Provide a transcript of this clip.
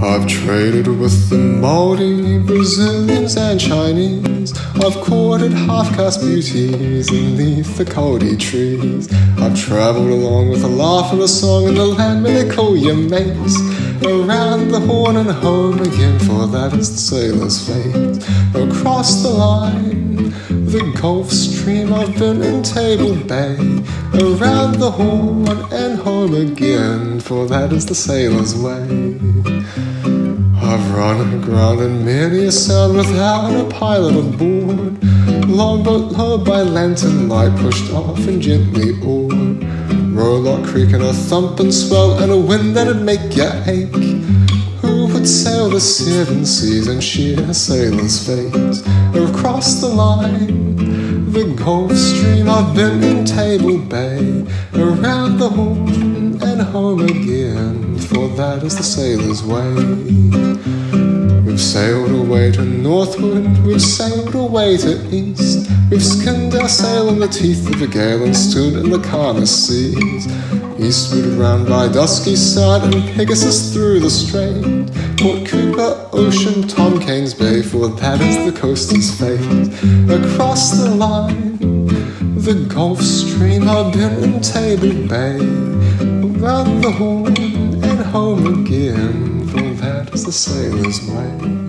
I've traded with the Maori, Brazilians, and Chinese. I've courted half caste beauties beneath the kauri trees. I've travelled along with a laugh and a song in the land where they call you mates. Around the horn and home again, for that is the sailor's fate. Across the line, the Gulf Stream, I've been in Table Bay. Around the horn and home again, for that is the sailor's way. Run aground in many a sound without a pilot aboard. Longboat low by lantern light pushed off and gently oared. Rowlock creek and a and swell and a wind that'd make you ache. Who would sail the seven seas and share sailor's fate? Across the line, the Gulf Stream, I've been in Table Bay, around the horn and home again, for that is the sailor's way. We've sailed away to northward, we've sailed away to east. We've skinned our sail in the teeth of a gale and stood in the calmest seas. Eastward round by Dusky Side and Pegasus through the strait. Port Cooper, Ocean, Tom Kane's Bay, for that is the coaster's fate. Across the line, the Gulf Stream, I've in Table Bay. Around the horn and home again, the sailor's way.